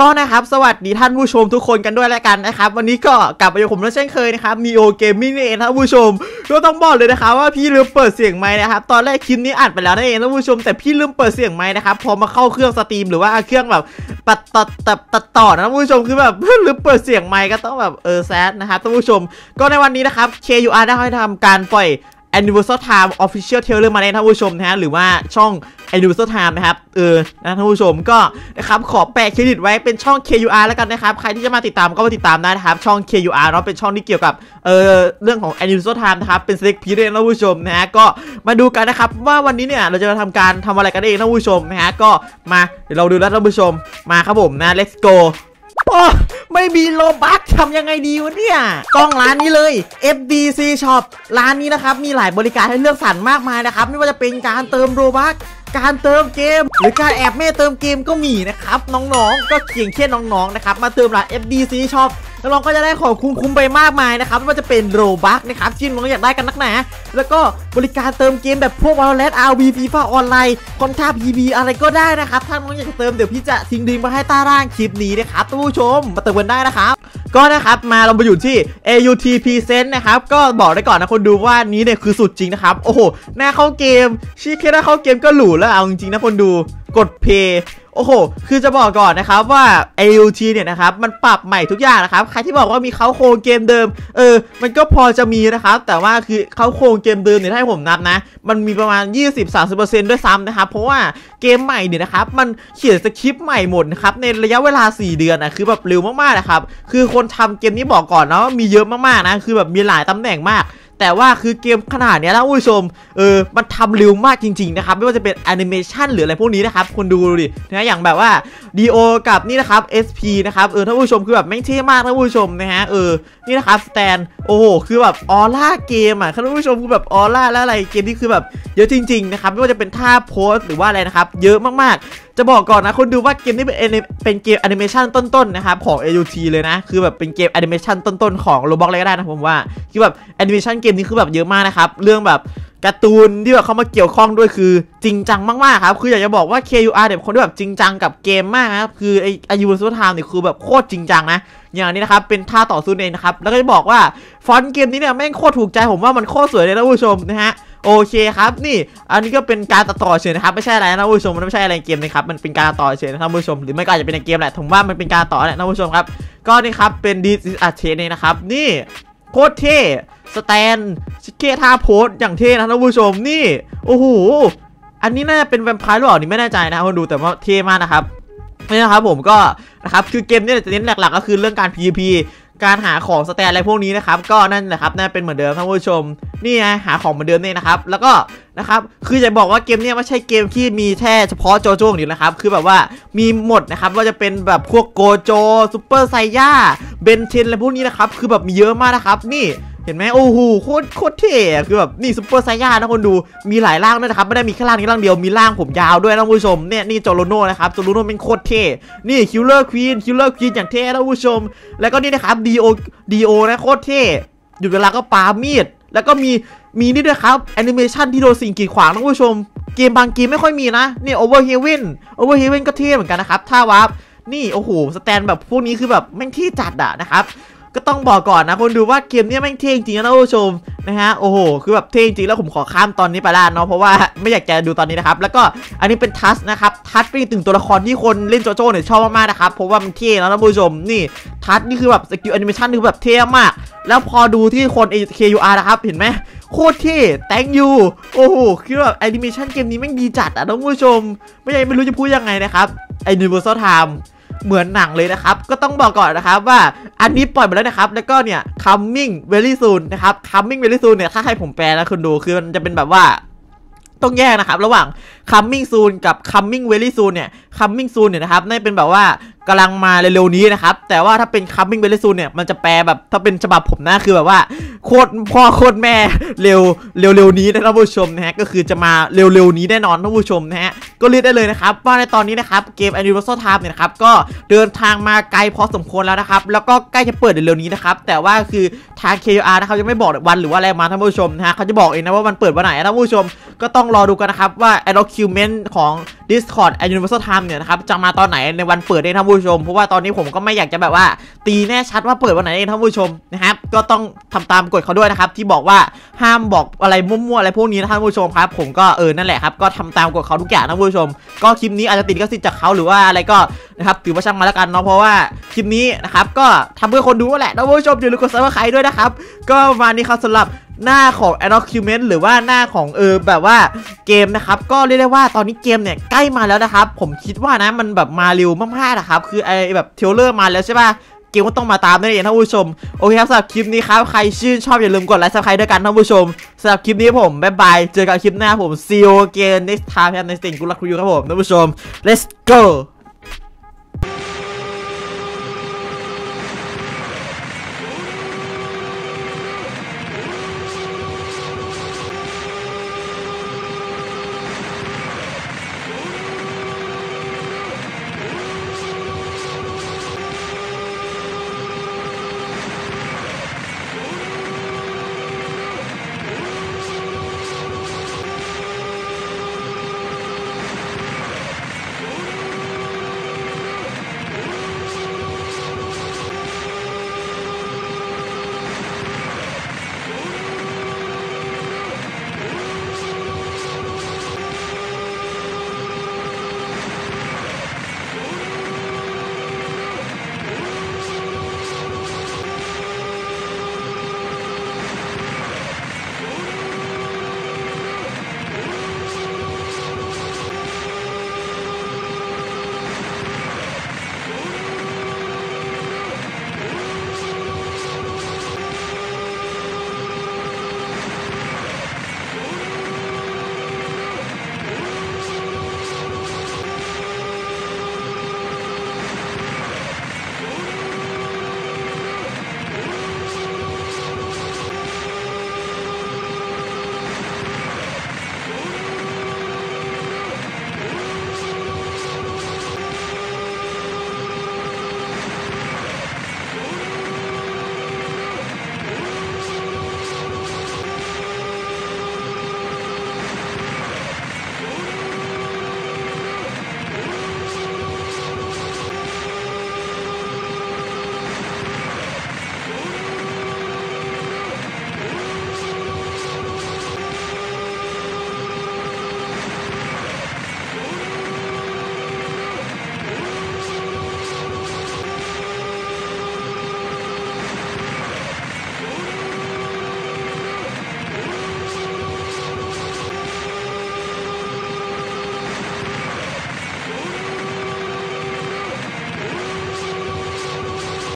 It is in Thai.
ก็นะครับ สวัสดีท่านผู้ชมทุกคนกันด้วยแล้วกันนะครับ วันนี้ก็กลับมาอยู่ผมแล้วเช่นเคยนะครับมีโอเกมมิ่งนี่เองท่านผู้ชม ก็ต้องบอกเลยนะครับว่าพี่ลืมเปิดเสียงไมค์นะครับ ตอนแรกคลิปนี้อัดไปแล้วนั่นเองท่านผู้ชม แต่พี่ลืมเปิดเสียงไมค์นะครับ พอมาเข้าเครื่อง stream หรือว่าเครื่องแบบตัดตัดตัดตัดต่อนะท่านผู้ชมคือแบบลืมเปิดเสียงไมค์ก็ต้องแบบเออ sad นะครับท่านผู้ชม ก็ในวันนี้นะครับ KUR ได้ให้ทำการปล่อย Universal Time Official Trailer มาในท่านผู้ชมนะฮะหรือว่าช่อง Universal Time นะครับเออนะท่านผู้ชมก็นะครับขอแปะเครดิตไว้เป็นช่อง KUR แล้วกันนะครับใครที่จะมาติดตามก็มาติดตามได้นะครับช่อง KUR เนาะเป็นช่องที่เกี่ยวกับเออเรื่องของ Universal Time นะครับเป็น Select Period นท่านผู้ชมนะฮะก็มาดูกันนะครับว่าวันนี้เนี่ยเราจะมาทำการทำอะไรกันเองท่านผู้ชมนะฮะก็มาเดี๋ยวเราดูแล้วท่านผู้ชมมาครับผมนะ let's go โอ้ ไม่มีโลบัคทำยังไงดีวะเนี่ย ต้องร้านนี้เลย FDC Shop ร้านนี้นะครับ มีหลายบริการให้เลือกสรรมากมายนะครับ ไม่ว่าจะเป็นการเติม Robux การเติมเกม หรือการแอบแม่เติมเกมก็มีนะครับ น้องๆ ก็เกียงเช่นน้องๆนะครับมาเติมร้าน FDC Shop น้องก็จะได้ของคุ้มๆไปมากมายนะครับไม่ว่าจะเป็น Robux นะครับที่น้องอยากได้กันนักหนาแล้วก็บริการเติมเกมแบบพวก Valorant ROV FIFA Online Contra PB อะไรก็ได้นะครับถ้าน้องอยากจะเติมเดี๋ยวพี่จะทิ้งลิงก์มาให้ใต้ล่างคลิปนี้นะครับท่านผู้ชมมาเติมกันได้นะครับก็นะครับมาเรามาอยู่ที่ AUT Present นะครับก็บอกได้ก่อนนะคนดูว่านี้เนี่ยคือสุดจริงนะครับโอ้โหหน้าเข้าเกมชีแค่หน้าเข้าเกมก็หรูแล้วเอาจริงๆนะคนดูกดเพย์ โอ้โห คือจะบอกก่อนนะครับว่า AUT เนี่ยนะครับ มันปรับใหม่ทุกอย่างนะครับ ใครที่บอกว่ามีเขาโครงเกมเดิม เออ มันก็พอจะมีนะครับ แต่ว่าคือเขาโครงเกมเดิมเนี่ยถ้าให้ผมนับนะ มันมีประมาณ 20-30%ด้วยซ้ำนะครับ เพราะว่าเกมใหม่เนี่ยนะครับ มันเขียนสคริปต์ใหม่หมดนะครับ ในระยะเวลา 4 เดือนนะคือแบบเร็วมากๆนะครับ คือคนทำเกมนี้บอกก่อนนะว่ามีเยอะมากๆนะ คือแบบมีหลายตำแหน่งมาก แต่ว่าคือเกมขนาดเนี้ยนะผู้ชมเออมันทำเร็วมากจริงๆนะครับไม่ว่าจะเป็นแอนิเมชันหรืออะไรพวกนี้นะครับคนดูดินะอย่างแบบว่า DO กับนี่นะครับ SP นะครับเออท่านผู้ชมคือแบบแม่งเท่มากท่านผู้ชมนะฮะเออนี่นะครับ Stand โอ้โหคือแบบออร่าเกมอะท่านผู้ชมคือแบบออร่าและอะไรเกมที่คือแบบเยอะจริงๆนะครับไม่ว่าจะเป็นท่า pose หรือว่าอะไรนะครับเยอะมากๆ จะบอกก่อนนะคนดูว่าเกมนี้เป็นเป็นเกมแอนิเมชันต้นๆนะครับของ AUT เลยนะ คือแบบเป็นเกมแอนิเมชันต้นๆของ Roblox เลยก็ได้นะผมว่าคือแบบแอนิเมชันเกมนี้คือแบบเยอะมากนะครับ เรื่องแบบการ์ตูนที่แบบเขามาเกี่ยวข้องด้วยคือจริงจังมากๆครับคืออยากจะบอกว่า KUR เนี่ยเป็นคนที่แบบจริงจังกับเกมมากนะครับคือไอ A Universal Time เนี่ยคือแบบโคตรจริงจังนะอย่างนี้นะครับเป็นท่าต่อสู้เองนะครับแล้วก็จะบอกว่าฟอนต์เกมนี้เนี่ยแม่งโคตรถูกใจผมว่ามันโคตรสวยเลยนะผู้ชมนะฮะ โอเคครับนี่ อันนี้ก็เป็นการตัดต่อเฉยนะครับไม่ใช่อะไรนะผู้ชมมันไม่ใช่อะไรเกมนะครับมันเป็นการต่อเฉยนะครับผู้ชมหรือไม่ก็อาจจะเป็นในเกมแหละผมว่ามันเป็นการต่อแหละนะผู้ชมครับ ก็นี่ครับเป็นดีอาเชนเองนะครับนี่โคตรเท่ Stand ชิเกท่า pose อย่างเท่นะท่านผู้ชมนี่ โอ้โหอันนี้น่าจะเป็นแวมไพร์หรือเปล่านี่ไม่แน่ใจนะครับคนดูแต่ว่าเท่มากนะครับนี่นะครับผมก็นะครับคือเกมนี้จะเน้นหลักๆก็คือเรื่องการ PVP การหาของ Stand อะไรพวกนี้นะครับ ก็นั่นแหละครับน่าเป็นเหมือนเดิมท่านผู้ชม นี่ไงหาของเหมือนเดิมเนี่ยนะครับ แล้วก็นะครับ คือจะบอกว่าเกมเนี้ไม่ใช่เกมที่มีแค่เฉพาะโจโจ้อย่างเดียวนะครับ คือแบบว่ามีหมดนะครับว่าจะเป็นแบบพวกโกโจซูเปอร์ไซย่า Ben 10อะไรพวกนี้นะครับ คือแบบมีเยอะมากนะครับ นี่ เห็นไหมโอ้โหโคตรโคตรเท่คือแบบนี่ซูเปอร์ไซย่านะคนดูมีหลายร่างด้วยนะครับไม่ได้มีแค่ร่างนี้ร่างเดียวมีร่างผมยาวด้วยนะผู้ชมเนี่ยนี่โจรูโน่นะครับโจรูโน่เป็นโคตรเท่นี่ Killer Queen Killer Queen อย่างเท่นะผู้ชม แล้วก็นี่นะครับดีโอดีโอนะโคตรเท่หยุดเวลาก็ปามีด แล้วก็มีมีนี่ด้วยครับแอนิเมชันที่โดนสิ่งกีดขวางนะผู้ชม เกมบางเกมไม่ค่อยมีนะนี่ Over Heaven Over Heaven ก็เท่เหมือนกันนะครับท่าวาร์ปนี่โอ้โห Stand แบบพวกนี้คือแบบแม่งเท่จัดอะนะครับ ก็ต้องบอกก่อนนะคนดูว่าเกมนี้แม่งเท่จริงนะท่านผู้ชมนะฮะโอ้โหคือแบบเท่จริงแล้วผมขอข้ามตอนนี้ไปละเนาะเพราะว่าไม่อยากจะดูตอนนี้นะครับแล้วก็อันนี้เป็น Tusk นะครับ Tusk เป็นอีกหนึ่งตัวละครที่คนเล่นโจโจ้เนี่ยชอบมากๆนะครับเพราะว่ามันเท่แล้วท่านผู้ชมนี่ Tusk นี่คือแบบ skill แอนิเมชันคือแบบเท่มาก แล้วพอดูที่คน KUR นะครับเห็นไหมโคตรเท่ thank you โอ้โห คือแบบแอนิเมชันเกมนี้แม่งดีจัดอะท่านผู้ชม ไม่ใช่ไม่รู้จะพูดยังไงนะครับ Universal Time เหมือนหนังเลยนะครับ ก็ต้องบอกก่อนนะครับว่า อันนี้ปล่อยมาแล้วนะครับ แล้วก็เนี่ย coming very soon นะครับ coming very soon เนี่ย ถ้าให้ผมแปลนะคุณดู คือมันจะเป็นแบบว่าต้องแยกนะครับ ระหว่าง coming soon กับ coming very soon เนี่ย coming soon เนี่ยนะครับน่าจะเป็นแบบว่า กำลังมาเร็วๆนี้นะครับ แต่ว่าถ้าเป็น coming very soon เนี่ยมันจะแปลแบบถ้าเป็นฉบับผมนะคือแบบว่าโคตรพ่อโคตรแม่เร็วเร็วๆนี้นะท่านผู้ชมนะฮะก็คือจะมาเร็วๆนี้แน่นอนท่านผู้ชมนะฮะก็เรียกได้เลยนะครับว่าในตอนนี้นะครับเกม Universal Time เนี่ยครับก็เดินทางมาไกลพอสมควรแล้วนะครับแล้วก็ใกล้จะเปิดเร็วๆนี้นะครับแต่ว่าคือทาง K.R. นะครับยังไม่บอกวันหรือว่าอะไรมาท่านผู้ชมนะฮะเขาจะบอกเองนะว่ามันเปิดวันไหนท่านผู้ชมก็ต้องรอดูกันนะครับว่า document ของ Discord Universal Time เนี่ยนะครับจะมาตอนไหนในวันเปิดได้ท่านผู้ผู้ชม เพราะว่าตอนนี้ผมก็ไม่อยากจะแบบว่า ตีแน่ชัดว่าเปิดวันไหนเองท่านผู้ชมนะครับ ก็ต้องทำตามกฎเขาด้วยนะครับ ที่บอกว่าห้ามบอกอะไรมั่วๆอะไรพวกนี้นะท่านผู้ชมครับ ผมก็เออนั่นแหละครับก็ทำตามกฎเขาทุกอย่างนะท่านผู้ชม ก็คลิปนี้อาจจะติดลิขสิทธิ์จากเขาหรือว่าอะไรก็นะครับถือว่าช่างมันแล้วกันเนาะเพราะว่าคลิปนี้นะครับก็ทำเพื่อคนดูแหละท่านผู้ชมอย่าลืมกด subscribe ด้วยนะครับก็ประมาณนี้ครับสำหรับ หน้าของ a d o c u m e n t หรือว่าหน้าของเออแบบว่าเกมนะครับ ก็เรียกได้ว่าตอนนี้เกมเนี่ยใกล้มาแล้วนะครับ ผมคิดว่านะมันแบบมาเร็วมากๆนะครับ คือไอแบบ trailer มาแล้วใช่ป่ะเกมก็ต้องมาตามนั่นเองท่านผู้ชม โอเคครับสำหรับคลิปนี้ครับ ใครชื่นชอบอย่าลืมกดไลค์ subscribe ด้วยกันท่านผู้ชมสำหรับคลิปนี้ผม บ๊ายบาย เจอกันคลิปหน้าผม see you again next time ในสติงกุลักคุยครับผมท่านผู้ชม let's go